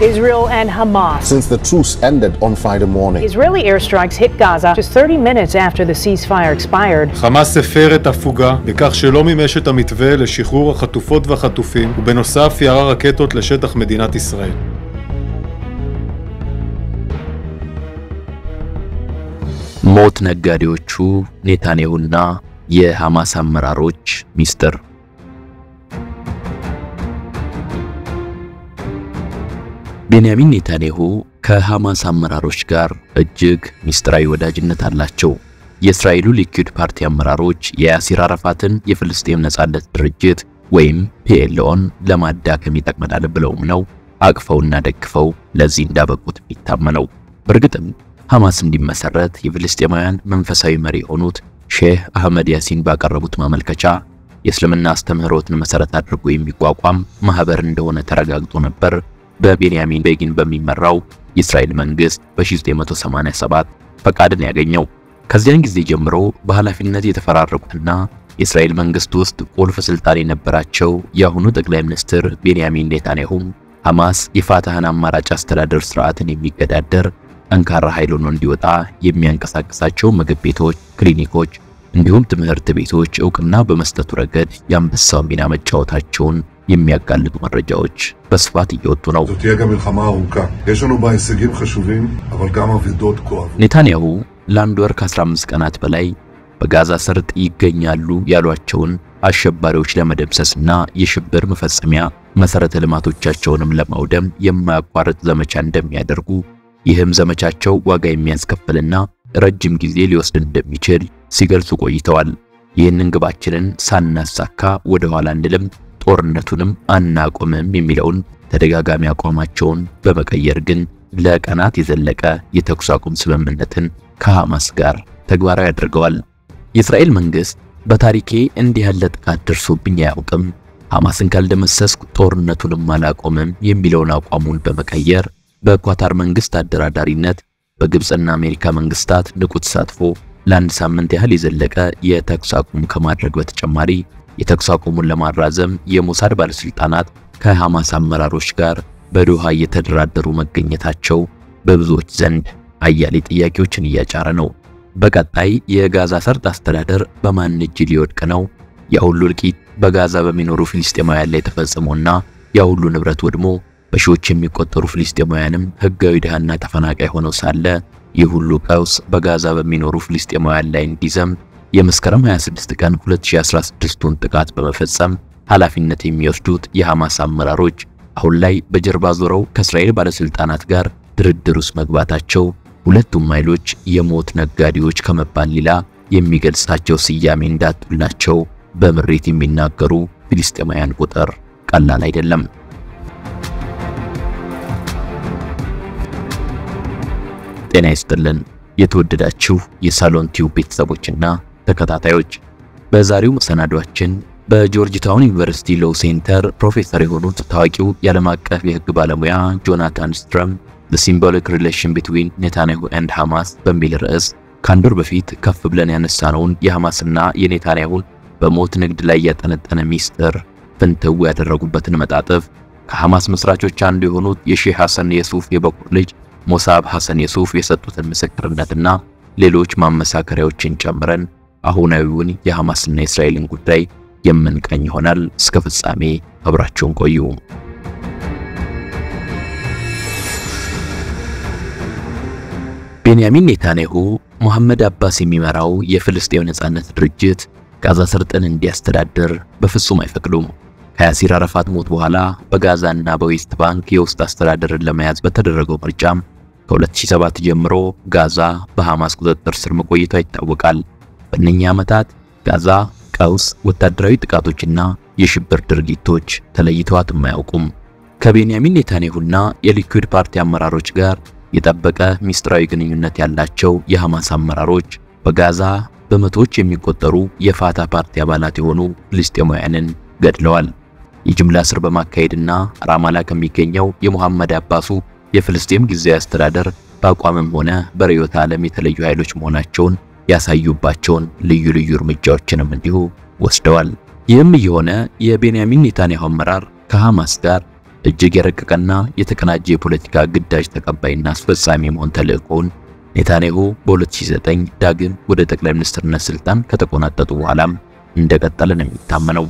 Israel and Hamas. Since the truce ended on Friday morning, Israeli airstrikes hit Gaza just 30 minutes after the ceasefire expired. חמאס הפר את הפוגה בכך שלא מימש את המתווה לשחרור החטופות והחטופים, ובנוסף ירה רקטות לשטח מדינת ישראל. ሞት ነጋዴዎቹ ኔታንያሁና የሐማስ አመራሮች ሚስጥር ቤንያሚን ኔታንያሁ ከሐማስ አመራሮች ጋር እጅግ ሚስጥራዊ ወዳጅነት አላቸው። የእስራኤሉ ሊኩድ ፓርቲ አመራሮች የያሲር አረፋትን የፍልስጤም ነጻነት ድርጅት ወይም PLO ን ለማዳከም ይጠቅመናል ብለውም ነው አቅፈውና ደግፈው ለዚህ እንዳበቁት የሚታመነው። በእርግጥም ሐማስ እንዲመሰረት የፍልስጤማውያን መንፈሳዊ መሪ የሆኑት ሼህ አህመድ ያሲን ባቀረቡት ማመልከቻ የእስልምና አስተምህሮትን መሰረት አድርጎ የሚቋቋም ማህበር እንደሆነ ተረጋግጦ ነበር በቤንያሚን ቤጊን በሚመራው የእስራኤል መንግስት በ1987 ፈቃድን ያገኘው። ከዚያን ጊዜ ጀምሮ በኃላፊነት የተፈራረቁትና የእስራኤል መንግስት ውስጥ ቁልፍ ስልጣን የነበራቸው የአሁኑ ጠቅላይ ሚኒስትር ቤንያሚን ኔታንያሁም ሐማስ የፋታህን አማራጭ አስተዳደር ስርዓትን የሚገዳደር ጠንካራ ኃይል ሆኖ እንዲወጣ የሚያንቀሳቅሳቸው ምግብ ቤቶች፣ ክሊኒኮች እንዲሁም ትምህርት ቤቶች እውቅና በመስጠቱ ረገድ የአንበሳው ሚና መጫወታቸውን የሚያጋልጡ መረጃዎች በስፋት እየወጡ ነው። ኔታንያሁ ለአንድ ወር ከ15 ቀናት በላይ በጋዛ ሰርጥ ይገኛሉ ያሏቸውን አሸባሪዎች ለመደምሰስና የሽብር መፈጸሚያ መሰረተ ልማቶቻቸውንም ለማውደም የማያቋርጥ ዘመቻ እንደሚያደርጉ ይህም ዘመቻቸው ዋጋ የሚያስከፍልና ረጅም ጊዜ ሊወስድ እንደሚችል ሲገልጹ ቆይተዋል። ይህንን ግባችንን ሳናሳካ ወደ ኋላ አንልም፣ ጦርነቱንም አናቆምም የሚለውን ተደጋጋሚ አቋማቸውን በመቀየር ግን ለቀናት የዘለቀ የተኩስ አቁም ስምምነትን ከሐማስ ጋር ተግባራዊ አድርገዋል። የእስራኤል መንግስት በታሪኬ እንዲህ ያለ ጥቃት ደርሶብኝ አያውቅም፣ ሐማስን ካልደመሰስኩ ጦርነቱንም አላቆምም የሚለውን አቋሙን በመቀየር በኳታር መንግስት አደራዳሪነት በግብፅና አሜሪካ መንግስታት ንቁ ተሳትፎ ለአንድ ሳምንት ያህል የዘለቀ የተኩስ አቁም ከማድረግ በተጨማሪ የተኩስ አቁሙን ለማራዘም የሞሳድ ባለስልጣናት ከሐማስ አመራሮች ጋር በዶሃ እየተደራደሩ መገኘታቸው በብዙዎች ዘንድ አያሌ ጥያቄዎችን እያጫረ ነው። በቀጣይ የጋዛ ሰርጥ አስተዳደር በማን እጅ ሊወድቅ ነው? የሁሉ እልቂት በጋዛ በሚኖሩ ፊልስጤማውያን ላይ ተፈጽሞና የሁሉ ንብረት ወድሞ በሺዎች የሚቆጠሩ ፊልስጤማውያንም ህጋዊ ድሃና ተፈናቃይ ሆነው ሳለ ይህ ሁሉ ቀውስ በጋዛ በሚኖሩ ፊልስጤማውያን ላይ እንዲዘም የመስከረም 26 ቀን 2016ቱን ጥቃት በመፈጸም ኃላፊነት የሚወስዱት የሐማስ አመራሮች አሁን ላይ በጀርባ ዞረው ከእስራኤል ባለስልጣናት ጋር ድርድር ውስጥ መግባታቸው ሁለቱም ኃይሎች የሞት ነጋዴዎች ከመባል ሌላ የሚገልጻቸው ስያሜ እንዳጡላቸው በምሬት የሚናገሩ ፍልስጤማውያን ቁጥር ቀላል አይደለም። ጤና ይስጥልን የተወደዳችሁ የሳሎን ቲዩብ ቤተሰቦችና ተከታታዮች፣ በዛሬው መሰናዷችን በጆርጅ ታውን ዩኒቨርሲቲ Law Center ፕሮፌሰር የሆኑት ታዋቂው የዓለም አቀፍ የህግ ባለሙያ ጆናታን ስትረም The Symbolic Relation Between Netanyahu and Hamas በሚል ርዕስ ከአንድ ወር በፊት ከፍ ብለን ያነሳነውን የሐማስና የኔታንያሁን በሞት ንግድ ላይ ያጠነጠነ ሚስጥር ፍንትው ያደረጉበትን መጣጥፍ ከሐማስ መስራቾች አንዱ የሆኑት የሼህ ሐሰን የሱፍ የበኩር ልጅ ሞሳብ ሐሰን የሱፍ የሰጡትን ምስክርነትና ሌሎች ማመሳከሪያዎችን ጨምረን አሁናዊውን የሐማስና የእስራኤልን ጉዳይ የምንቀኝ ይሆናል። እስከ ፍጻሜ አብራችሁን ቆዩ። ቤንያሚን ኔታንያሁ መሐመድ አባስ የሚመራው የፍልስጤም ነጻነት ድርጅት ጋዛ ሰርጥን እንዲያስተዳድር በፍጹም አይፈቅዱም። ከያሲር አረፋት ሞት በኋላ በጋዛና በዌስት ባንክ የውስጥ አስተዳደርን ለመያዝ በተደረገው ምርጫም ከ2007 ጀምሮ ጋዛ በሐማስ ቁጥጥር ስር መቆየቷ ይታወቃል። በእነኛ ዓመታት ጋዛ ቀውስ፣ ወታደራዊ ጥቃቶችና የሽብር ድርጊቶች ተለይተዋት አያውቁም። ከቤንያሚን ኔታንያሁና የሊኩድ ፓርቲ አመራሮች ጋር የጠበቀ ሚስጥራዊ ግንኙነት ያላቸው የሐማስ አመራሮች በጋዛ በመቶዎች የሚቆጠሩ የፋታ ፓርቲ አባላት የሆኑ ፍልስጤማውያንን ገድለዋል። የጅምላ እስር በማካሄድና ራማላ ከሚገኘው የሙሐመድ አባሱ የፍልስጤም ጊዜያዊ አስተዳደር በአቋምም ሆነ በርዕዮተ ዓለም የተለዩ ኃይሎች መሆናቸውን ያሳዩባቸውን ልዩ ልዩ እርምጃዎችንም እንዲሁ ወስደዋል። ይህም እየሆነ የቤንያሚን ኔታንያሁ አመራር ከሐማስ ጋር እጅግ የረቀቀና የተቀናጀ የፖለቲካ ግዳጅ ተቀባይና አስፈጻሚ መሆን ተልእኮውን ኔታንያሁ በ2009 ዳግም ወደ ጠቅላይ ሚኒስትርነት ስልጣን ከተቆናጠጡ በኋላም እንደቀጠለ ነው የሚታመነው።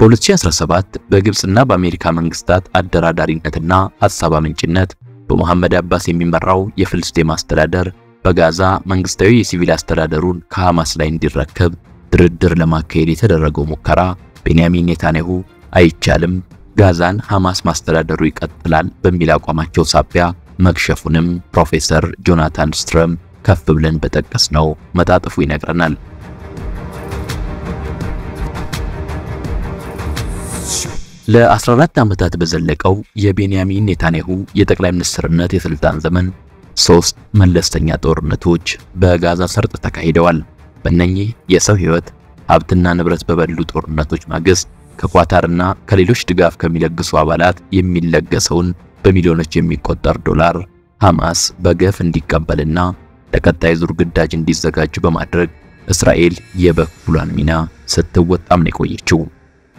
በ2017 በግብፅና በአሜሪካ መንግስታት አደራዳሪነትና ሐሳብ አመንጭነት በመሐመድ አባስ የሚመራው የፍልስጤም አስተዳደር በጋዛ መንግስታዊ የሲቪል አስተዳደሩን ከሐማስ ላይ እንዲረከብ ድርድር ለማካሄድ የተደረገው ሙከራ ቤንያሚን ኔታንያሁ አይቻልም፣ ጋዛን ሐማስ ማስተዳደሩ ይቀጥላል በሚል አቋማቸው ሳቢያ መክሸፉንም ፕሮፌሰር ጆናታን ስትረም ከፍ ብለን በጠቀስነው መጣጥፉ ይነግረናል። ለ14 ዓመታት በዘለቀው የቤንያሚን ኔታንያሁ የጠቅላይ ሚኒስትርነት የስልጣን ዘመን ሶስት መለስተኛ ጦርነቶች በጋዛ ሰርጥ ተካሂደዋል። በእነኚህ የሰው ሕይወት ሀብትና ንብረት በበሉ ጦርነቶች ማግስት ከኳታርና ከሌሎች ድጋፍ ከሚለግሱ አባላት የሚለገሰውን በሚሊዮኖች የሚቆጠር ዶላር ሐማስ በገፍ እንዲቀበልና ለቀጣይ ዙር ግዳጅ እንዲዘጋጅ በማድረግ እስራኤል የበኩሏን ሚና ስትወጣም ነው የቆየችው።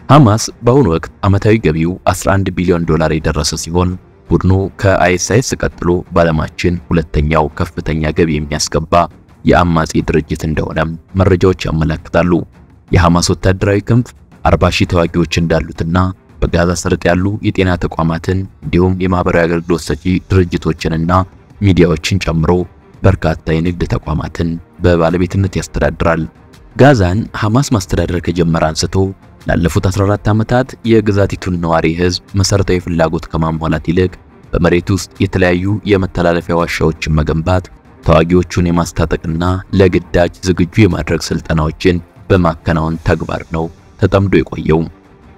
ሐማስ በአሁኑ ወቅት ዓመታዊ ገቢው 11 ቢሊዮን ዶላር የደረሰ ሲሆን ቡድኑ ከአይኤስአይኤስ ቀጥሎ በዓለማችን ሁለተኛው ከፍተኛ ገቢ የሚያስገባ የአማጺ ድርጅት እንደሆነም መረጃዎች ያመለክታሉ። የሐማስ ወታደራዊ ክንፍ 40 ሺህ ተዋጊዎች እንዳሉትና በጋዛ ሰርጥ ያሉ የጤና ተቋማትን እንዲሁም የማህበራዊ አገልግሎት ሰጪ ድርጅቶችንና ሚዲያዎችን ጨምሮ በርካታ የንግድ ተቋማትን በባለቤትነት ያስተዳድራል። ጋዛን ሐማስ ማስተዳደር ከጀመረ አንስቶ ላለፉት 14 ዓመታት የግዛቲቱን ነዋሪ ሕዝብ መሰረታዊ ፍላጎት ከማሟላት ይልቅ በመሬት ውስጥ የተለያዩ የመተላለፊያ ዋሻዎችን መገንባት፣ ተዋጊዎቹን የማስታጠቅና ለግዳጅ ዝግጁ የማድረግ ስልጠናዎችን በማከናወን ተግባር ነው ተጠምዶ የቆየው።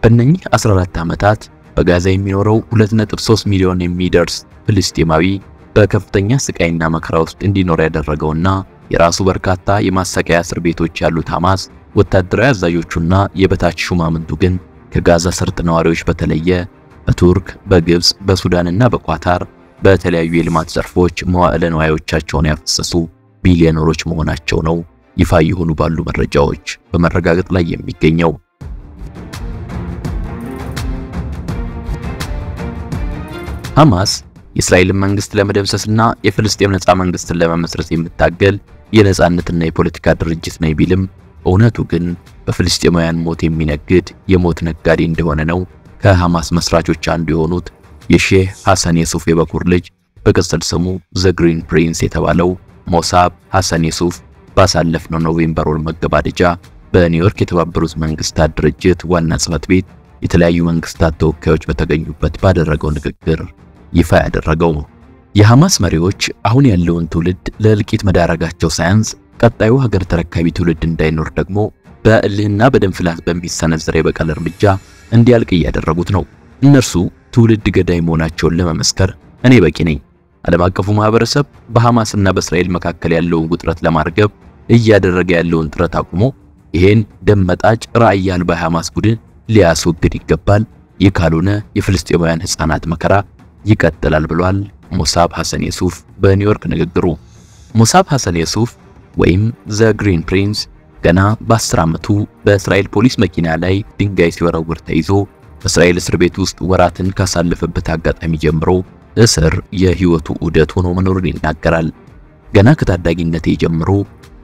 በእነኚህ 14 ዓመታት በጋዛ የሚኖረው 2.3 ሚሊዮን የሚደርስ ፍልስጤማዊ በከፍተኛ ስቃይና መከራ ውስጥ እንዲኖር ያደረገውና የራሱ በርካታ የማሰቃያ እስር ቤቶች ያሉት ሐማስ ወታደራዊ አዛዦቹና የበታች ሹማምንቱ ግን ከጋዛ ሰርጥ ነዋሪዎች በተለየ በቱርክ፣ በግብፅ፣ በሱዳንና በኳታር በተለያዩ የልማት ዘርፎች መዋዕለ ንዋዮቻቸውን ያፈሰሱ ቢሊዮነሮች መሆናቸው ነው ይፋ የሆኑ ባሉ መረጃዎች በመረጋገጥ ላይ የሚገኘው። ሐማስ የእስራኤልን መንግስት ለመደምሰስና የፍልስጤም ነፃ መንግስትን ለመመስረት የምታገል የነፃነትና የፖለቲካ ድርጅት ነው ቢልም እውነቱ ግን በፍልስጤማውያን ሞት የሚነግድ የሞት ነጋዴ እንደሆነ ነው ከሐማስ መስራቾች አንዱ የሆኑት የሼህ ሐሰን የሱፍ የበኩር ልጅ በቅጽል ስሙ The Green Prince የተባለው ሞሳብ ሐሰን የሱፍ ባሳለፍነው November ወር መገባደጃ በኒውዮርክ የተባበሩት መንግስታት ድርጅት ዋና ጽሕፈት ቤት የተለያዩ መንግስታት ተወካዮች በተገኙበት ባደረገው ንግግር ይፋ ያደረገው። የሐማስ መሪዎች አሁን ያለውን ትውልድ ለእልቂት መዳረጋቸው ሳያንስ ቀጣዩ ሀገር ተረካቢ ትውልድ እንዳይኖር ደግሞ በእልህና በደም ፍላት በሚሰነዘር የበቀል እርምጃ እንዲያልቅ እያደረጉት ነው። እነርሱ ትውልድ ገዳይ መሆናቸውን ለመመስከር እኔ በቂ ነኝ። ዓለም አቀፉ ማህበረሰብ በሐማስና በእስራኤል መካከል ያለውን ውጥረት ለማርገብ እያደረገ ያለውን ጥረት አቁሞ ይሄን ደም መጣጭ ራዕይ አልባ ሐማስ ቡድን ሊያስወግድ ይገባል። ይህ ካልሆነ የፍልስጤማውያን ሕፃናት መከራ ይቀጥላል ብሏል ሙሳብ ሐሰን የሱፍ በኒውዮርክ ንግግሩ። ሙሳብ ሐሰን የሱፍ ወይም The Green Prince ገና በ10 ዓመቱ በእስራኤል ፖሊስ መኪና ላይ ድንጋይ ሲወረውር ተይዞ በእስራኤል እስር ቤት ውስጥ ወራትን ካሳለፈበት አጋጣሚ ጀምሮ እስር የህይወቱ ዑደት ሆኖ መኖሩን ይናገራል። ገና ከታዳጊነቴ ጀምሮ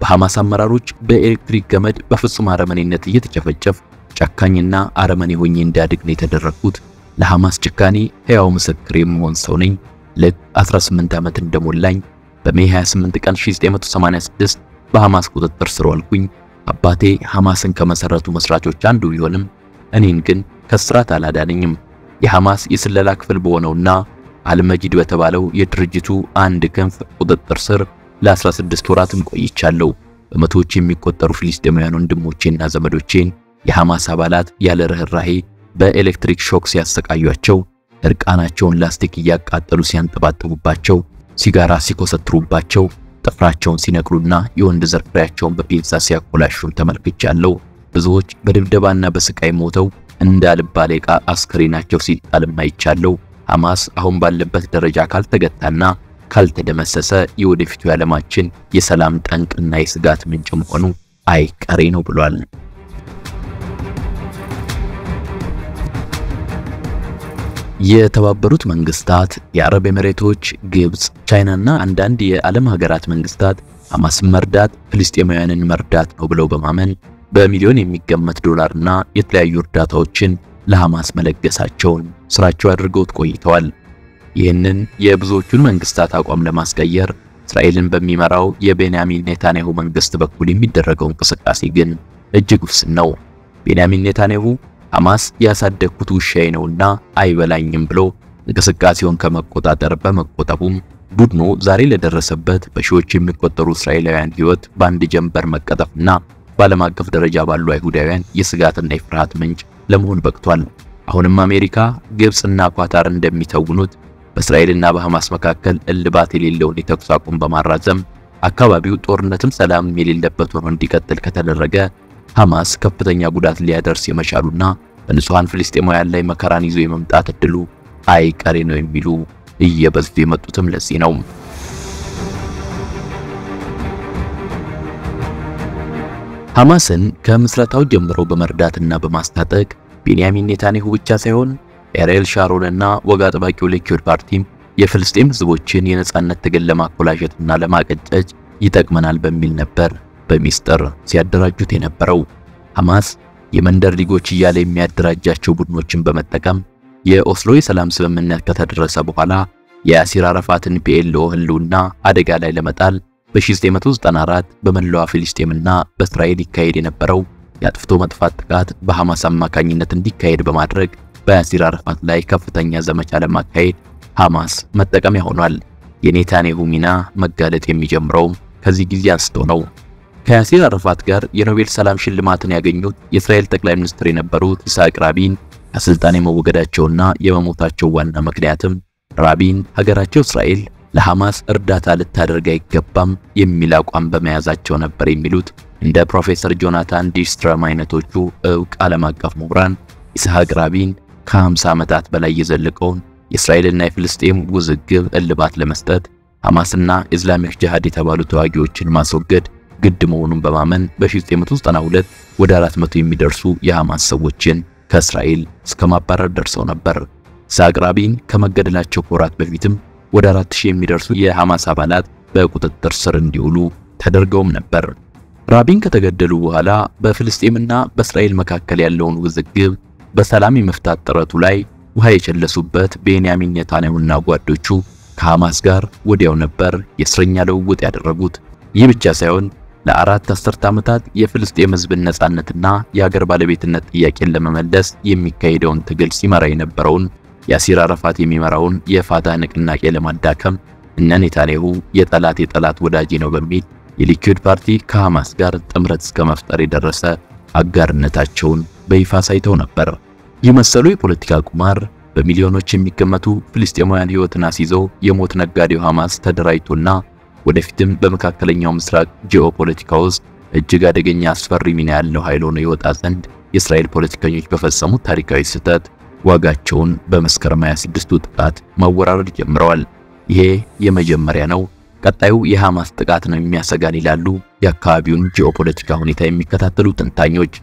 በሐማስ አመራሮች በኤሌክትሪክ ገመድ በፍጹም አረመኔነት እየተጨፈጨፍ ጨካኝና አረመኔ ሆኜ እንዳድግ ነው የተደረግኩት። ለሐማስ ጭካኔ ሕያው ምስክር የምሆን ሰው ነኝ። ልክ 18 ዓመት እንደሞላኝ በሜይ 28 ቀን 1986 በሐማስ ቁጥጥር ስር ዋልኩኝ። አባቴ ሐማስን ከመሰረቱ መስራቾች አንዱ ቢሆንም እኔን ግን ከስራት አላዳነኝም። የሐማስ የስለላ ክፍል በሆነውና አልመጂድ በተባለው የድርጅቱ አንድ ክንፍ ቁጥጥር ስር ለ16 ወራትም ቆይቻለሁ። በመቶዎች የሚቆጠሩ ፊልስጤማውያን ወንድሞቼና ዘመዶቼን የሐማስ አባላት ያለ ርህራሄ በኤሌክትሪክ shock ሲያሰቃዩአቸው፣ እርቃናቸውን ላስቲክ እያቃጠሉ ሲያንጠባጥቡባቸው፣ ሲጋራ ሲኮሰትሩባቸው፣ ጥፍራቸውን ሲነቅሉና የወንድ ዘር ፍሬያቸውን በፒንሳ ሲያኮላሹም ተመልክቻለሁ። ብዙዎች በድብደባና በስቃይ ሞተው እንዳልባሌ ዕቃ አስከሬናቸው ሲጣልም አይቻለሁ። ሐማስ አሁን ባለበት ደረጃ ካልተገታና ካልተደመሰሰ የወደፊቱ የዓለማችን የሰላም ጠንቅና የስጋት ምንጭ መሆኑ አይቀሬ ነው ብሏል። የተባበሩት መንግስታት፣ የአረብ ኤሚሬቶች፣ ግብፅ፣ ቻይናና አንዳንድ የዓለም ሀገራት መንግስታት ሐማስን መርዳት ፍልስጤማውያንን መርዳት ነው ብለው በማመን በሚሊዮን የሚገመት ዶላርና የተለያዩ እርዳታዎችን ለሐማስ መለገሳቸውን ስራቸው አድርገውት ቆይተዋል። ይህንን የብዙዎቹን መንግስታት አቋም ለማስቀየር እስራኤልን በሚመራው የቤንያሚን ኔታንያሁ መንግስት በኩል የሚደረገው እንቅስቃሴ ግን እጅግ ውስን ነው። ቤንያሚን ኔታንያሁ ሐማስ ያሳደግኩት ውሻዬ ነውና አይበላኝም ብሎ እንቅስቃሴውን ከመቆጣጠር በመቆጠቡም ቡድኑ ዛሬ ለደረሰበት በሺዎች የሚቆጠሩ እስራኤላውያን ሕይወት በአንድ ጀንበር መቀጠፍና በዓለም አቀፍ ደረጃ ባሉ አይሁዳውያን የስጋትና የፍርሃት ምንጭ ለመሆን በቅቷል። አሁንም አሜሪካ፣ ግብፅና ኳታር እንደሚተውኑት በእስራኤልና በሐማስ መካከል እልባት የሌለውን የተኩስ አቁም በማራዘም አካባቢው ጦርነትም ሰላምም የሌለበት ሆኖ እንዲቀጥል ከተደረገ ሐማስ ከፍተኛ ጉዳት ሊያደርስ የመቻሉና በንጹሐን ፍልስጤማውያን ላይ መከራን ይዞ የመምጣት እድሉ አይቀሬ ነው የሚሉ እየበዙ የመጡትም ለዚህ ነው። ሐማስን ከምስረታው ጀምሮ በመርዳትና በማስታጠቅ ቤንያሚን ኔታንያሁ ብቻ ሳይሆን ኤሪል ሻሮንና ወግ አጥባቂው ሊኩድ ፓርቲም የፍልስጤም ህዝቦችን የነጻነት ትግል ለማኮላሸትና ለማቀጨጭ ይጠቅመናል በሚል ነበር በሚስጥር ሲያደራጁት የነበረው። ሐማስ የመንደር ሊጎች እያለ የሚያደራጃቸው ቡድኖችን በመጠቀም የኦስሎ የሰላም ስምምነት ከተደረሰ በኋላ የያሲር አረፋትን ፒኤልኦ ህልውና አደጋ ላይ ለመጣል በ1994 በመላዋ ፊልስጤምና በእስራኤል ይካሄድ የነበረው የአጥፍቶ መጥፋት ጥቃት በሐማስ አማካኝነት እንዲካሄድ በማድረግ በያሲር አረፋት ላይ ከፍተኛ ዘመቻ ለማካሄድ ሐማስ መጠቀሚያ ሆኗል። የኔታንያሁ ሚና መጋለጥ የሚጀምረው ከዚህ ጊዜ አንስቶ ነው። ከያሲር አረፋት ጋር የኖቤል ሰላም ሽልማትን ያገኙት የእስራኤል ጠቅላይ ሚኒስትር የነበሩት ይስሐቅ ራቢን ከስልጣን የመወገዳቸውና የመሞታቸው ዋና ምክንያትም ራቢን ሀገራቸው እስራኤል ለሐማስ እርዳታ ልታደርግ አይገባም የሚል አቋም በመያዛቸው ነበር የሚሉት እንደ ፕሮፌሰር ጆናታን ዲስትረም አይነቶቹ እውቅ ዓለም አቀፍ ምሁራን ይስሐቅ ራቢን ከ50 ዓመታት በላይ የዘለቀውን የእስራኤልና የፍልስጤም ውዝግብ እልባት ለመስጠት ሐማስና ኢስላሚክ ጂሃድ የተባሉ ተዋጊዎችን ማስወገድ ግድ መሆኑን በማመን በ1992 ወደ 400 የሚደርሱ የሐማስ ሰዎችን ከእስራኤል እስከ ማባረር ደርሰው ነበር። ይስሐቅ ራቢን ከመገደላቸው ከወራት በፊትም ወደ 4000 የሚደርሱ የሐማስ አባላት በቁጥጥር ስር እንዲውሉ ተደርገውም ነበር። ራቢን ከተገደሉ በኋላ በፍልስጤምና በእስራኤል መካከል ያለውን ውዝግብ በሰላም የመፍታት ጥረቱ ላይ ውሃ የቸለሱበት ቤንያሚን ኔታንያሁና ጓዶቹ ከሐማስ ጋር ወዲያው ነበር የእስረኛ ልውውጥ ያደረጉት። ይህ ብቻ ሳይሆን ለአራት አስርት ዓመታት የፍልስጤም ሕዝብን ነጻነትና የሀገር ባለቤትነት ጥያቄን ለመመለስ የሚካሄደውን ትግል ሲመራ የነበረውን ያሲር አረፋት የሚመራውን የፋታህ ንቅናቄ ለማዳከም እነ ኔታንያሁ የጠላት የጠላት ወዳጅ ነው በሚል የሊኩድ ፓርቲ ከሐማስ ጋር ጥምረት እስከ መፍጠር የደረሰ አጋርነታቸውን በይፋ ሳይተው ነበር። ይህ መሰሉ የፖለቲካ ቁማር በሚሊዮኖች የሚገመቱ ፍልስጤማውያን ሕይወትን አስይዞ የሞት ነጋዴው ሐማስ ተደራጅቶና ወደፊትም በመካከለኛው ምስራቅ ጂኦፖለቲካ ውስጥ እጅግ አደገኛ አስፈሪ ሚና ያለው ኃይል ሆኖ ይወጣ ዘንድ የእስራኤል ፖለቲከኞች በፈጸሙት ታሪካዊ ስህተት ዋጋቸውን በመስከረም 26ቱ ጥቃት ማወራረድ ጀምረዋል። ይሄ የመጀመሪያ ነው። ቀጣዩ የሐማስ ጥቃት ነው የሚያሰጋን ይላሉ የአካባቢውን ጂኦፖለቲካ ሁኔታ የሚከታተሉ ተንታኞች።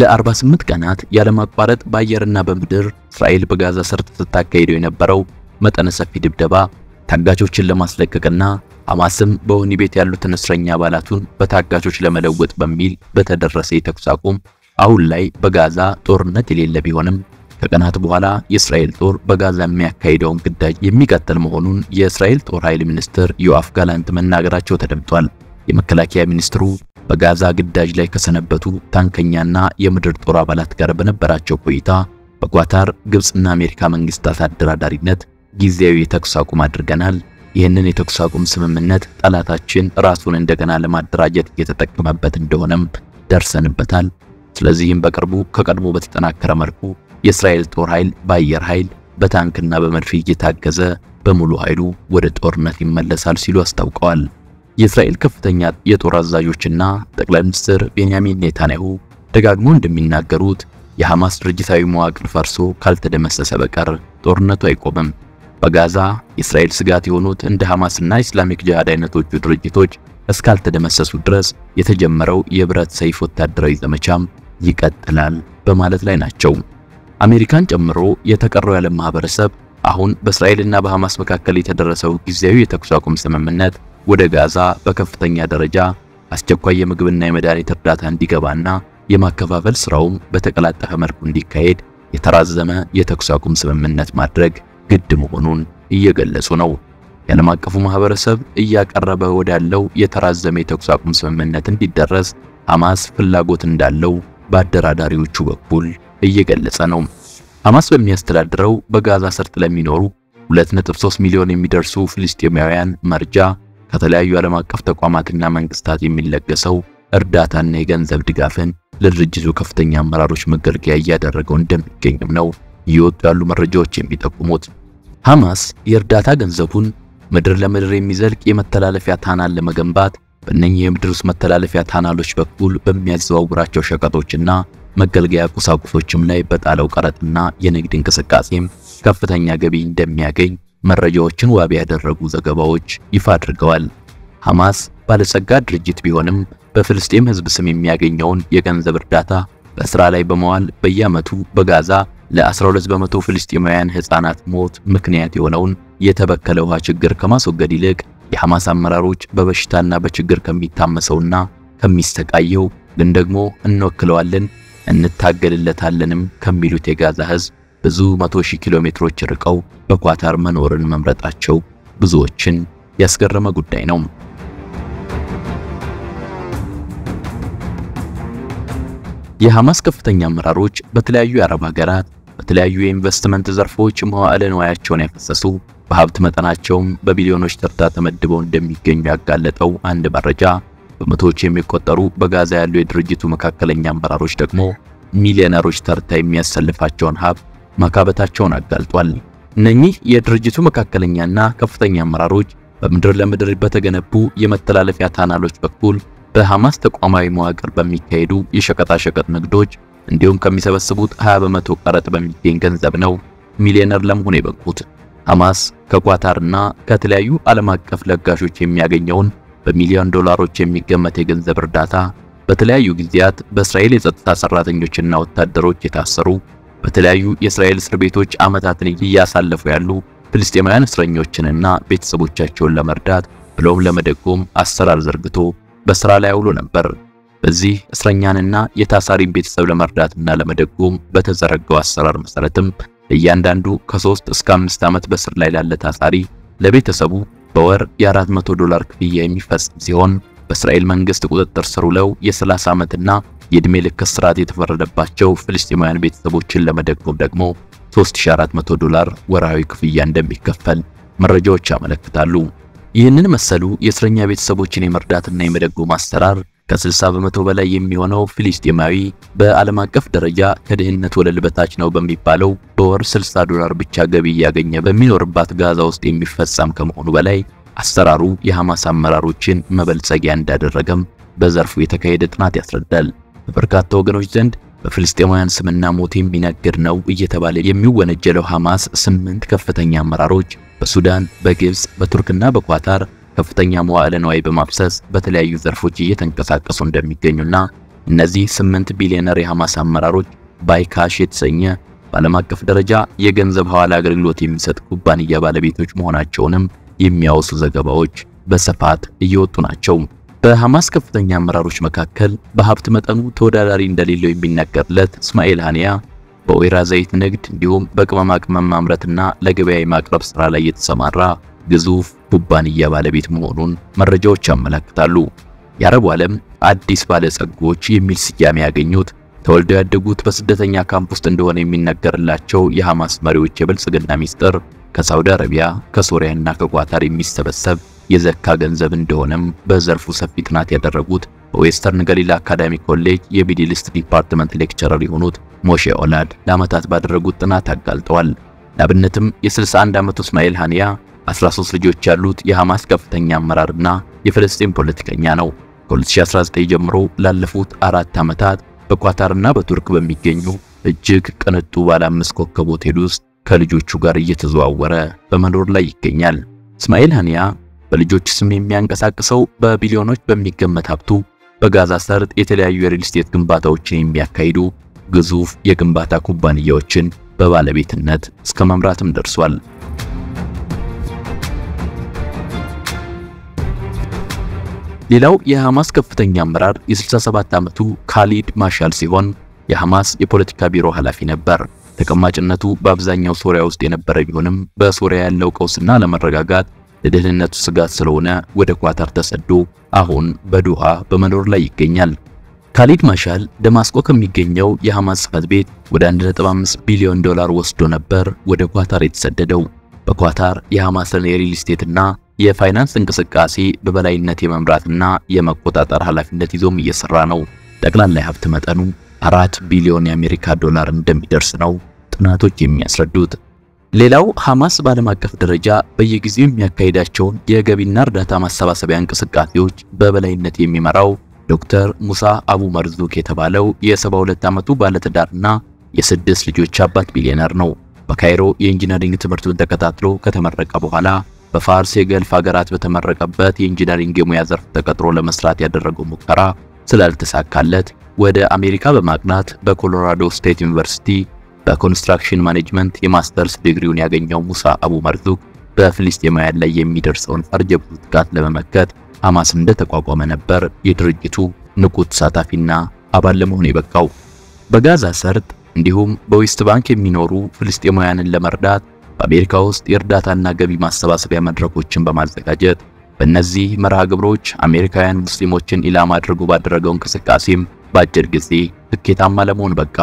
ለ48 ቀናት ያለማቋረጥ በአየርና በምድር እስራኤል በጋዛ ሰርጥ ስታካሂደው የነበረው መጠነ ሰፊ ድብደባ ታጋቾችን ለማስለቀቅና ሐማስም በወህኒ ቤት ያሉትን እስረኛ አባላቱን በታጋቾች ለመለወጥ በሚል በተደረሰ የተኩስ አቁም አሁን ላይ በጋዛ ጦርነት የሌለ ቢሆንም ከቀናት በኋላ የእስራኤል ጦር በጋዛ የሚያካሂደውን ግዳጅ የሚቀጥል መሆኑን የእስራኤል ጦር ኃይል ሚኒስትር ዮአፍ ጋላንት መናገራቸው ተደምጧል። የመከላከያ ሚኒስትሩ በጋዛ ግዳጅ ላይ ከሰነበቱ ታንከኛና የምድር ጦር አባላት ጋር በነበራቸው ቆይታ በኳታር ግብፅና አሜሪካ መንግስታት አደራዳሪነት ጊዜያዊ የተኩስ አቁም አድርገናል። ይህንን የተኩስ አቁም ስምምነት ጠላታችን ራሱን እንደገና ለማደራጀት እየተጠቀመበት እንደሆነም ደርሰንበታል። ስለዚህም በቅርቡ ከቀድሞ በተጠናከረ መልኩ የእስራኤል ጦር ኃይል በአየር ኃይል በታንክና በመድፍ እየታገዘ በሙሉ ኃይሉ ወደ ጦርነት ይመለሳል ሲሉ አስታውቀዋል። የእስራኤል ከፍተኛ የጦር አዛዦችና ጠቅላይ ሚኒስትር ቤንያሚን ኔታንያሁ ደጋግሞ እንደሚናገሩት የሐማስ ድርጅታዊ መዋቅር ፈርሶ ካልተደመሰሰ በቀር ጦርነቱ አይቆምም። በጋዛ የእስራኤል ስጋት የሆኑት እንደ ሐማስና ኢስላሚክ ጂሃድ አይነቶቹ ድርጅቶች እስካልተደመሰሱ ድረስ የተጀመረው የብረት ሰይፍ ወታደራዊ ዘመቻም ይቀጥላል በማለት ላይ ናቸው። አሜሪካን ጨምሮ የተቀረው የዓለም ማህበረሰብ አሁን በእስራኤልና በሐማስ መካከል የተደረሰው ጊዜያዊ የተኩስ አቁም ስምምነት ወደ ጋዛ በከፍተኛ ደረጃ አስቸኳይ የምግብና የመድኃኒት እርዳታ እንዲገባና የማከፋፈል ስራውም በተቀላጠፈ መልኩ እንዲካሄድ የተራዘመ የተኩስ አቁም ስምምነት ማድረግ ግድ መሆኑን እየገለጹ ነው። የዓለም አቀፉ ማህበረሰብ እያቀረበ ወዳለው የተራዘመ የተኩስ አቁም ስምምነት እንዲደረስ ሐማስ ፍላጎት እንዳለው በአደራዳሪዎቹ በኩል እየገለጸ ነው። ሐማስ በሚያስተዳድረው በጋዛ ሰርጥ ለሚኖሩ 2.3 ሚሊዮን የሚደርሱ ፍልስጤማውያን መርጃ ከተለያዩ ዓለም አቀፍ ተቋማትና መንግስታት የሚለገሰው እርዳታና የገንዘብ ድጋፍን ለድርጅቱ ከፍተኛ አመራሮች መገልገያ እያደረገው እንደሚገኝም ነው እየወጡ ያሉ መረጃዎች የሚጠቁሙት። ሐማስ የእርዳታ ገንዘቡን ምድር ለምድር የሚዘልቅ የመተላለፊያ ታናል ለመገንባት በእነኚህ የምድር ውስጥ መተላለፊያ ታናሎች በኩል በሚያዘዋውራቸው ሸቀጦችና መገልገያ ቁሳቁሶችም ላይ በጣለው ቀረጥና የንግድ እንቅስቃሴም ከፍተኛ ገቢ እንደሚያገኝ መረጃዎችን ዋቢ ያደረጉ ዘገባዎች ይፋ አድርገዋል። ሐማስ ባለጸጋ ድርጅት ቢሆንም በፍልስጤም ሕዝብ ስም የሚያገኘውን የገንዘብ እርዳታ በስራ ላይ በመዋል በየዓመቱ በጋዛ ለ12 በመቶ ፍልስጤማውያን ሕፃናት ሞት ምክንያት የሆነውን የተበከለ ውሃ ችግር ከማስወገድ ይልቅ የሐማስ አመራሮች በበሽታና በችግር ከሚታመሰውና ከሚስተቃየው ግን ደግሞ እንወክለዋለን እንታገልለታለንም ከሚሉት የጋዛ ሕዝብ ብዙ መቶ ሺህ ኪሎ ሜትሮች ርቀው በኳታር መኖርን መምረጣቸው ብዙዎችን ያስገረመ ጉዳይ ነው። የሐማስ ከፍተኛ አመራሮች በተለያዩ የአረብ ሀገራት በተለያዩ የኢንቨስትመንት ዘርፎች መዋዕለ ንዋያቸውን ያፈሰሱ በሀብት መጠናቸውም በቢሊዮኖች ተርታ ተመድበው እንደሚገኙ ያጋለጠው አንድ መረጃ በመቶዎች የሚቆጠሩ በጋዛ ያሉ የድርጅቱ መካከለኛ አመራሮች ደግሞ ሚሊዮነሮች ተርታ የሚያሰልፋቸውን ሀብት ማካበታቸውን አጋልጧል። እነኚህ የድርጅቱ መካከለኛና ከፍተኛ አመራሮች በምድር ለምድር በተገነቡ የመተላለፊያ ታናሎች በኩል በሐማስ ተቋማዊ መዋቅር በሚካሄዱ የሸቀጣሸቀጥ ንግዶች እንዲሁም ከሚሰበስቡት 20 በመቶ ቀረጥ በሚገኝ ገንዘብ ነው ሚሊዮነር ለመሆን የበቁት። ሐማስ ከኳታርና ከተለያዩ ዓለም አቀፍ ለጋሾች የሚያገኘውን በሚሊዮን ዶላሮች የሚገመት የገንዘብ እርዳታ በተለያዩ ጊዜያት በእስራኤል የጸጥታ ሰራተኞችና ወታደሮች የታሰሩ በተለያዩ የእስራኤል እስር ቤቶች ዓመታትን እያሳለፉ ያሉ ፍልስጤማውያን እስረኞችንና ቤተሰቦቻቸውን ለመርዳት ብሎም ለመደጎም አሰራር ዘርግቶ በስራ ላይ አውሎ ነበር። በዚህ እስረኛንና የታሳሪን ቤተሰብ ለመርዳትና ለመደጎም በተዘረጋው አሰራር መሰረትም እያንዳንዱ ከሶስት እስከ አምስት ዓመት በስር ላይ ላለ ታሳሪ ለቤተሰቡ በወር የ400 ዶላር ክፍያ የሚፈጽም ሲሆን በእስራኤል መንግስት ቁጥጥር ስር ውለው የ30 ዓመትና የዕድሜ ልክ እስራት የተፈረደባቸው ፍልስጤማውያን ቤተሰቦችን ለመደጎም ደግሞ 3400 ዶላር ወርሃዊ ክፍያ እንደሚከፈል መረጃዎች ያመለክታሉ። ይህንን መሰሉ የእስረኛ ቤተሰቦችን የመርዳትና የመደጎም አሰራር ከ60 በመቶ በላይ የሚሆነው ፊሊስጤማዊ በዓለም አቀፍ ደረጃ ከድህነት ወለል በታች ነው በሚባለው በወር 60 ዶላር ብቻ ገቢ እያገኘ በሚኖርባት ጋዛ ውስጥ የሚፈጸም ከመሆኑ በላይ አሰራሩ የሐማስ አመራሮችን መበልጸጊያ እንዳደረገም በዘርፉ የተካሄደ ጥናት ያስረዳል። በበርካታ ወገኖች ዘንድ በፍልስጤማውያን ስምና ሞት የሚነግድ ነው እየተባለ የሚወነጀለው ሐማስ ስምንት ከፍተኛ አመራሮች በሱዳን፣ በግብጽ፣ በቱርክና በኳታር ከፍተኛ መዋዕለ ንዋይ በማፍሰስ በተለያዩ ዘርፎች እየተንቀሳቀሱ እንደሚገኙና እነዚህ ስምንት ቢሊዮነር የሐማስ አመራሮች ባይካሽ የተሰኘ በዓለም አቀፍ ደረጃ የገንዘብ ሐዋላ አገልግሎት የሚሰጥ ኩባንያ ባለቤቶች መሆናቸውንም የሚያወሱ ዘገባዎች በስፋት እየወጡ ናቸው። በሐማስ ከፍተኛ አመራሮች መካከል በሀብት መጠኑ ተወዳዳሪ እንደሌለው የሚነገርለት እስማኤል ሃኒያ በወይራ ዘይት ንግድ እንዲሁም በቅመማ ቅመም ማምረትና ለገበያ የማቅረብ ስራ ላይ የተሰማራ ግዙፍ ኩባንያ ባለቤት መሆኑን መረጃዎች ያመለክታሉ። የአረቡ ዓለም አዲስ ባለጸጎች የሚል ስያሜ ያገኙት ተወልደው ያደጉት በስደተኛ ካምፕ ውስጥ እንደሆነ የሚነገርላቸው የሐማስ መሪዎች የብልጽግና ሚስጥር ከሳውዲ አረቢያ ከሶሪያና ከኳታር የሚሰበሰብ የዘካ ገንዘብ እንደሆነም በዘርፉ ሰፊ ጥናት ያደረጉት በዌስተርን ገሊላ አካዳሚ ኮሌጅ የ Middle East department lecturer የሆኑት ሞሼ ኦላድ ለዓመታት ባደረጉት ጥናት አጋልጠዋል። ለአብነትም የ61 ዓመቱ እስማኤል ሃኒያ 13 ልጆች ያሉት የሐማስ ከፍተኛ አመራርና የፍልስጤም ፖለቲከኛ ነው። ከ2019 ጀምሮ ላለፉት አራት ዓመታት በኳታርና በቱርክ በሚገኙ እጅግ ቅንጡ ባለ አምስት ኮከብ ሆቴል ውስጥ ከልጆቹ ጋር እየተዘዋወረ በመኖር ላይ ይገኛል። እስማኤል ሃኒያ በልጆች ስም የሚያንቀሳቅሰው በቢሊዮኖች በሚገመት ሀብቱ በጋዛ ሰርጥ የተለያዩ የሪል ስቴት ግንባታዎችን የሚያካሂዱ ግዙፍ የግንባታ ኩባንያዎችን በባለቤትነት እስከ መምራትም ደርሷል። ሌላው የሐማስ ከፍተኛ አመራር የ67 ዓመቱ ካሊድ ማሻል ሲሆን የሐማስ የፖለቲካ ቢሮ ኃላፊ ነበር። ተቀማጭነቱ በአብዛኛው ሶሪያ ውስጥ የነበረ ቢሆንም በሶሪያ ያለው ቀውስና ለመረጋጋት ለደህንነቱ ስጋት ስለሆነ ወደ ኳታር ተሰዶ አሁን በዶሃ በመኖር ላይ ይገኛል። ካሊድ ማሻል ደማስቆ ከሚገኘው የሐማስ ጽሕፈት ቤት ወደ 1.5 ቢሊዮን ዶላር ወስዶ ነበር ወደ ኳታር የተሰደደው። በኳታር የሐማስን የሪል ስቴትና የፋይናንስ እንቅስቃሴ በበላይነት የመምራትና የመቆጣጠር ኃላፊነት ይዞም እየሰራ ነው። ጠቅላላ የሀብት መጠኑ አራት ቢሊዮን የአሜሪካ ዶላር እንደሚደርስ ነው ጥናቶች የሚያስረዱት። ሌላው ሐማስ በዓለም አቀፍ ደረጃ በየጊዜው የሚያካሂዳቸውን የገቢና እርዳታ ማሰባሰቢያ እንቅስቃሴዎች በበላይነት የሚመራው ዶክተር ሙሳ አቡ መርዙክ የተባለው የ72 ዓመቱ ባለትዳርና የስድስት ልጆች አባት ቢሊዮነር ነው። በካይሮ የኢንጂነሪንግ ትምህርቱን ተከታትሎ ከተመረቀ በኋላ በፋርስ የገልፍ ሀገራት በተመረቀበት የኢንጂነሪንግ የሙያ ዘርፍ ተቀጥሮ ለመስራት ያደረገው ሙከራ ስላልተሳካለት ወደ አሜሪካ በማቅናት በኮሎራዶ ስቴት ዩኒቨርሲቲ በ construction management የማስተርስ ዲግሪውን ያገኘው ሙሳ አቡ መርዙክ በፍልስጤማውያን ላይ የሚደርሰውን ፈርጀ ብዙ ጥቃት ለመመከት ሐማስ እንደተቋቋመ ነበር የድርጅቱ ንቁ ተሳታፊና አባል ለመሆን የበቃው። በጋዛ ሰርጥ እንዲሁም በዌስት ባንክ የሚኖሩ ፍልስጤማውያንን ለመርዳት በአሜሪካ ውስጥ የእርዳታና ገቢ ማሰባሰቢያ መድረኮችን በማዘጋጀት በእነዚህ መርሃ ግብሮች አሜሪካውያን ሙስሊሞችን ኢላማ አድርጎ ባደረገው እንቅስቃሴም በአጭር ጊዜ ስኬታማ ለመሆን በቃ።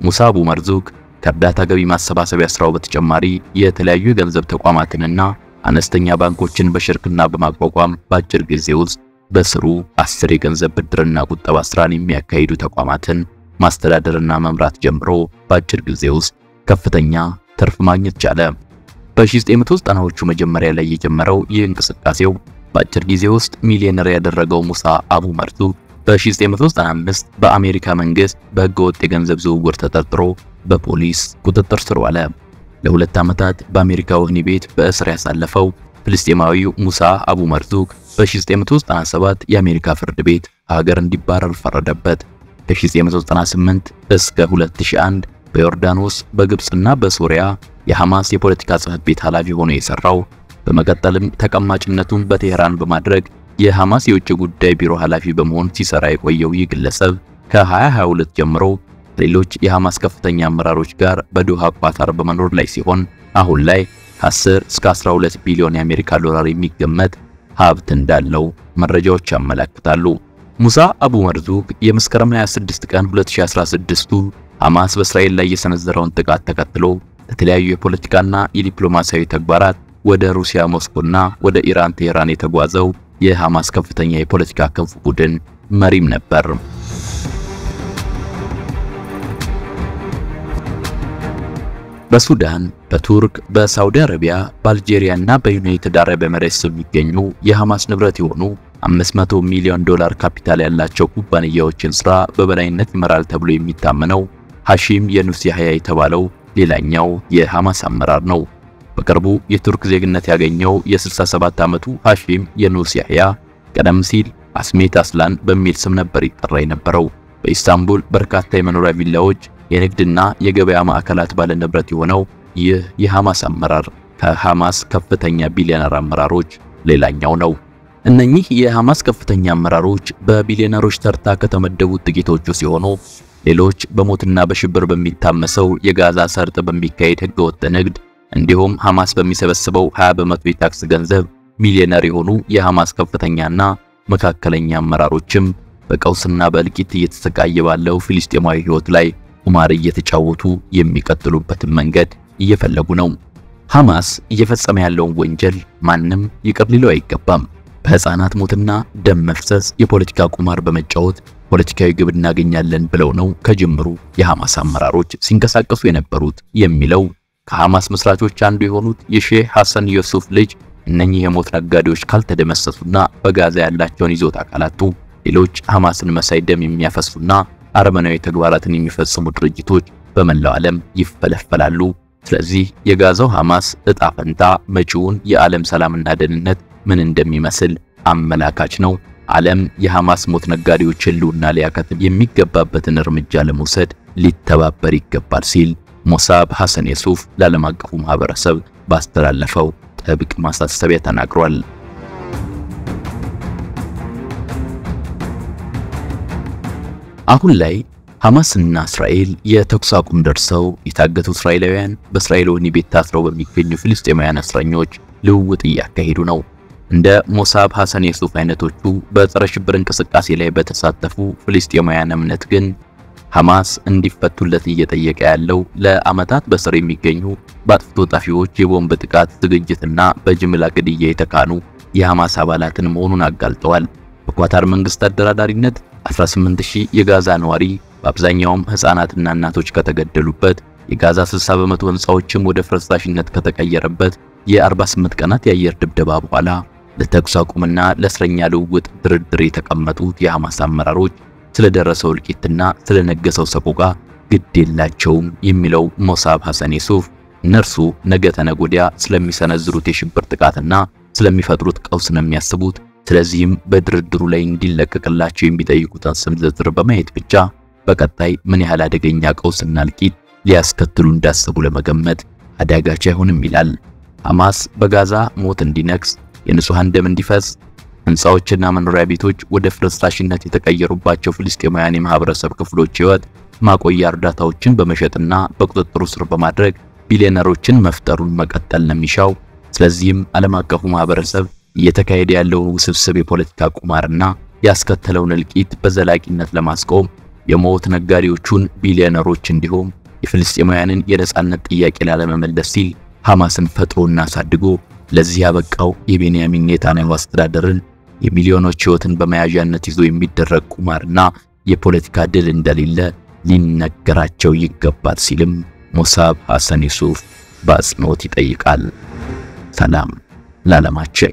ሙሳ አቡ መርዙክ ከእርዳታ ገቢ ማሰባሰቢያ ስራው በተጨማሪ የተለያዩ የገንዘብ ተቋማትንና አነስተኛ ባንኮችን በሽርክና በማቋቋም በአጭር ጊዜ ውስጥ በስሩ አስር የገንዘብ ብድርና ቁጠባ ስራን የሚያካሂዱ ተቋማትን ማስተዳደርና መምራት ጀምሮ በአጭር ጊዜ ውስጥ ከፍተኛ ትርፍ ማግኘት ቻለ። በ1990ዎቹ መጀመሪያ ላይ የጀመረው ይህ እንቅስቃሴው በአጭር ጊዜ ውስጥ ሚሊዮነር ያደረገው ሙሳ አቡ መርዙክ በ1995 በአሜሪካ መንግስት በህገወጥ የገንዘብ ዝውውር ተጠርጥሮ በፖሊስ ቁጥጥር ስር ዋለ። ለሁለት ዓመታት በአሜሪካ ወህኒ ቤት በእስር ያሳለፈው ፍልስጤማዊው ሙሳ አቡ መርዙክ በ1997 የአሜሪካ ፍርድ ቤት ሀገር እንዲባረር ፈረደበት። ከ1998 እስከ 2001 በዮርዳኖስ በግብፅና በሶሪያ የሐማስ የፖለቲካ ጽሕፈት ቤት ኃላፊ ሆኖ የሰራው በመቀጠልም ተቀማጭነቱን በቴህራን በማድረግ የሐማስ የውጭ ጉዳይ ቢሮ ኃላፊ በመሆን ሲሰራ የቆየው ይህ ግለሰብ ከ2022 ጀምሮ ከሌሎች የሐማስ ከፍተኛ አመራሮች ጋር በዶሃ ኳታር በመኖር ላይ ሲሆን አሁን ላይ ከ10 እስከ 12 ቢሊዮን የአሜሪካ ዶላር የሚገመት ሀብት እንዳለው መረጃዎች ያመለክታሉ። ሙሳ አቡ መርዙክ የመስከረም 26 ቀን 2016ቱ ሐማስ በእስራኤል ላይ የሰነዘረውን ጥቃት ተከትሎ ለተለያዩ የፖለቲካና የዲፕሎማሲያዊ ተግባራት ወደ ሩሲያ ሞስኮና ወደ ኢራን ቴህራን የተጓዘው የሐማስ ከፍተኛ የፖለቲካ ክንፍ ቡድን መሪም ነበር። በሱዳን፣ በቱርክ፣ በሳውዲ አረቢያ፣ በአልጄሪያ እና በዩናይትድ አረብ ኤሚሬትስ የሚገኙ የሐማስ ንብረት የሆኑ 500 ሚሊዮን ዶላር ካፒታል ያላቸው ኩባንያዎችን ስራ በበላይነት ይመራል ተብሎ የሚታመነው ሐሺም የኑስ ያህያ የተባለው ሌላኛው የሐማስ አመራር ነው። በቅርቡ የቱርክ ዜግነት ያገኘው የ67 ዓመቱ ሐሺም የኑስ ያህያ ቀደም ሲል አስሜት አስላን በሚል ስም ነበር ይጠራ የነበረው። በኢስታንቡል በርካታ የመኖሪያ ቪላዎች፣ የንግድና የገበያ ማዕከላት ባለ ንብረት የሆነው ይህ የሐማስ አመራር ከሐማስ ከፍተኛ ቢሊዮነር አመራሮች ሌላኛው ነው። እነኚህ የሐማስ ከፍተኛ አመራሮች በቢሊዮነሮች ተርታ ከተመደቡት ጥቂቶቹ ሲሆኑ ሌሎች በሞትና በሽብር በሚታመሰው የጋዛ ሰርጥ በሚካሄድ ህገወጥ ንግድ እንዲሁም ሐማስ በሚሰበስበው 20 በመቶ የታክስ ገንዘብ ሚሊዮነር የሆኑ የሐማስ ከፍተኛና መካከለኛ አመራሮችም በቀውስና በእልቂት እየተሰቃየ ባለው ፊልስጤማዊ ህይወት ላይ ቁማር እየተጫወቱ የሚቀጥሉበትን መንገድ እየፈለጉ ነው። ሐማስ እየፈጸመ ያለውን ወንጀል ማንም ይቅር ሊለው አይገባም። በህፃናት ሞትና ደም መፍሰስ የፖለቲካ ቁማር በመጫወት ፖለቲካዊ ግብ እናገኛለን ብለው ነው ከጅምሩ የሐማስ አመራሮች ሲንቀሳቀሱ የነበሩት የሚለው ከሐማስ መስራቾች አንዱ የሆኑት የሼህ ሐሰን ዩሱፍ ልጅ እነኚህ የሞት ነጋዴዎች ካልተደመሰሱና በጋዛ ያላቸውን ይዞታ ካላጡ ሌሎች ሐማስን መሳይ ደም የሚያፈሱና አረመናዊ ተግባራትን የሚፈጽሙ ድርጅቶች በመላው ዓለም ይፈለፈላሉ። ስለዚህ የጋዛው ሐማስ እጣ ፈንታ መጪውን የዓለም ሰላምና ደህንነት ምን እንደሚመስል አመላካች ነው። ዓለም የሐማስ ሞት ነጋዴዎች ህልውና ሊያከትም የሚገባበትን እርምጃ ለመውሰድ ሊተባበር ይገባል ሲል ሞሳብ ሐሰን የሱፍ ለዓለም አቀፉ ማህበረሰብ ባስተላለፈው ጥብቅ ማሳሰቢያ ተናግሯል። አሁን ላይ ሐማስና እስራኤል የተኩስ አቁም ደርሰው የታገቱ እስራኤላውያን በእስራኤል ወህኒ ቤት ታስረው በሚገኙ ፍልስጤማውያን እስረኞች ልውውጥ እያካሄዱ ነው። እንደ ሞሳብ ሐሰን የሱፍ አይነቶቹ በጸረ ሽብር እንቅስቃሴ ላይ በተሳተፉ ፍልስጤማውያን እምነት ግን ሐማስ እንዲፈቱለት እየጠየቀ ያለው ለዓመታት በስር የሚገኙ በአጥፍቶ ጠፊዎች የቦምብ ጥቃት ዝግጅትና በጅምላ ግድያ የተካኑ የሐማስ አባላትን መሆኑን አጋልጠዋል። በኳታር መንግስት አደራዳሪነት 18000 የጋዛ ነዋሪ በአብዛኛውም ሕፃናትና እናቶች ከተገደሉበት የጋዛ 60 በመቶ ሕንፃዎችም ወደ ፍርስራሽነት ከተቀየረበት የ48 ቀናት የአየር ድብደባ በኋላ ለተኩስ አቁምና ለእስረኛ ልውውጥ ድርድር የተቀመጡት የሐማስ አመራሮች ስለደረሰው እልቂትና ስለነገሰው ሰቆቃ ግድ የላቸውም የሚለው ሞሳብ ሐሰን የሱፍ እነርሱ ነገ ተነጎዲያ ስለሚሰነዝሩት የሽብር ጥቃትና ስለሚፈጥሩት ቀውስ ነው የሚያስቡት። ስለዚህም በድርድሩ ላይ እንዲለቀቅላቸው የሚጠይቁትን ስም ዝርዝር በማየት ብቻ በቀጣይ ምን ያህል አደገኛ ቀውስና እልቂት ሊያስከትሉ እንዳሰቡ ለመገመት አዳጋች አይሆንም ይላል። ሐማስ በጋዛ ሞት እንዲነግስ፣ የንጹሃን ደም እንዲፈስ፣ ሕንፃዎችና መኖሪያ ቤቶች ወደ ፍርስራሽነት የተቀየሩባቸው ፍልስጤማውያን የማህበረሰብ ክፍሎች ሕይወት ማቆያ እርዳታዎችን በመሸጥና በቁጥጥሩ ስር በማድረግ ቢሊዮነሮችን መፍጠሩን መቀጠል ነው የሚሻው። ስለዚህም ዓለም አቀፉ ማህበረሰብ እየተካሄደ ያለውን ውስብስብ የፖለቲካ ቁማርና ያስከተለውን እልቂት በዘላቂነት ለማስቆም የሞት ነጋዴዎቹን ቢሊዮነሮች እንዲሁም የፍልስጤማውያንን የነጻነት ጥያቄ ላለመመለስ ሲል ሐማስን ፈጥሮና አሳድጎ ለዚህ ያበቃው የቤንያሚን ኔታንያሁ አስተዳደርን የሚሊዮኖች ሕይወትን በመያዣነት ይዞ የሚደረግ ቁማርና የፖለቲካ ድል እንደሌለ ሊነገራቸው ይገባል ሲልም ሞሳብ ሐሰን ዩሱፍ በአጽንኦት ይጠይቃል። ሰላም ለዓለማችን።